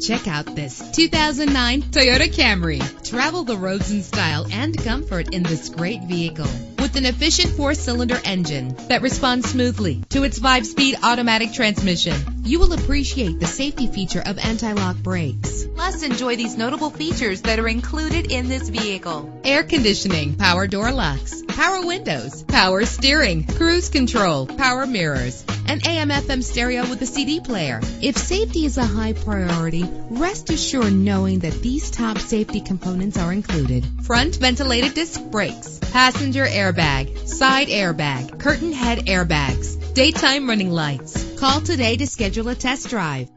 Check out this 2009 Toyota Camry. Travel the roads in style and comfort in this great vehicle. With an efficient four-cylinder engine that responds smoothly to its five-speed automatic transmission, you will appreciate the safety feature of anti-lock brakes. Plus, enjoy these notable features that are included in this vehicle. Air conditioning, power door locks, power windows, power steering, cruise control, power mirrors, an AM FM stereo with a CD player. If safety is a high priority, rest assured knowing that these top safety components are included. Front ventilated disc brakes, passenger airbag, side airbag, curtain head airbags, daytime running lights. Call today to schedule a test drive.